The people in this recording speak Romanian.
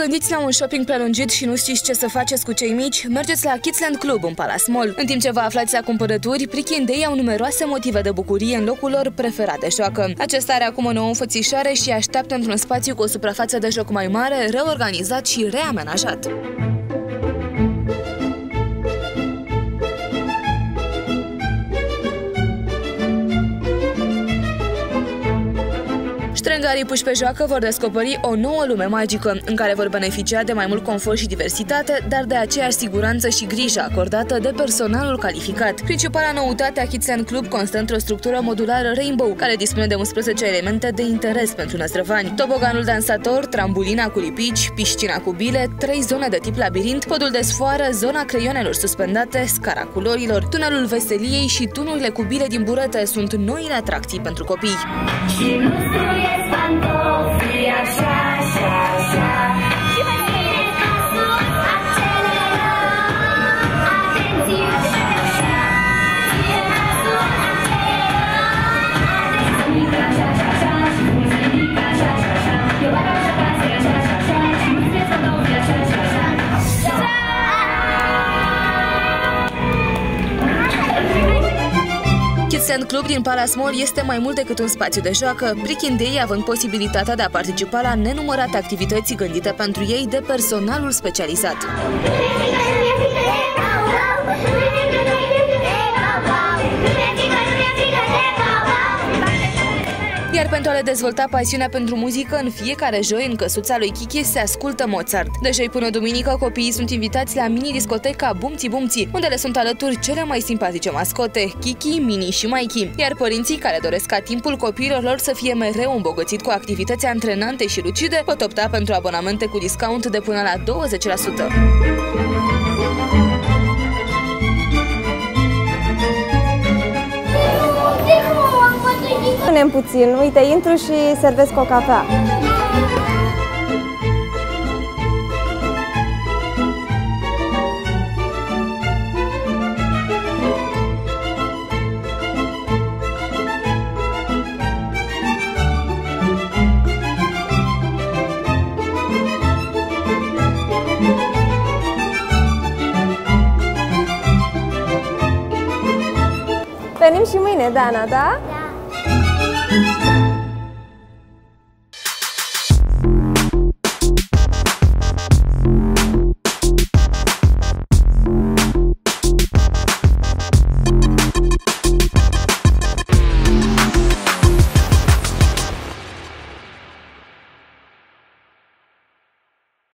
Vă gândiți la un shopping prelungit și nu știți ce să faceți cu cei mici? Mergeți la Kidsland Club în Palace Mall. În timp ce vă aflați la cumpărături, prichindei au numeroase motive de bucurie în locul lor preferat de joacă. Acesta are acum o nouă înfățișare și așteaptă într-un spațiu cu o suprafață de joc mai mare, reorganizat și reamenajat. Ștrengarii puși pe joacă vor descoperi o nouă lume magică, în care vor beneficia de mai mult confort și diversitate, dar de aceeași siguranță și grijă acordată de personalul calificat. Principala noutate a Kids Club constă într-o structură modulară Rainbow, care dispune de 11 elemente de interes pentru năstrăvani. Toboganul dansator, trambulina cu lipici, piscina cu bile, trei zone de tip labirint, podul de sfoară, zona creionelor suspendate, scara culorilor, tunelul veseliei și tunurile cu bile din burete sunt noile atracții pentru copii. Și nu Yes, Santo Sand Club din Palace Mall este mai mult decât un spațiu de joacă, Day având posibilitatea de a participa la nenumărate activități gândite pentru ei de personalul specializat. Iar pentru a le dezvolta pasiunea pentru muzică, în fiecare joi, în căsuța lui Kiki, se ascultă Mozart. De joi până duminică, copiii sunt invitați la mini-discoteca Bumți Bumți, unde le sunt alături cele mai simpatice mascote, Kiki, Mini și Mikey. Iar părinții care doresc ca timpul copiilor lor să fie mereu îmbogățit cu activități antrenante și lucide, pot opta pentru abonamente cu discount de până la 20%. Rămânem puțin, uite, intru și servesc o cafea. Venim și mâine, Dana, da? Música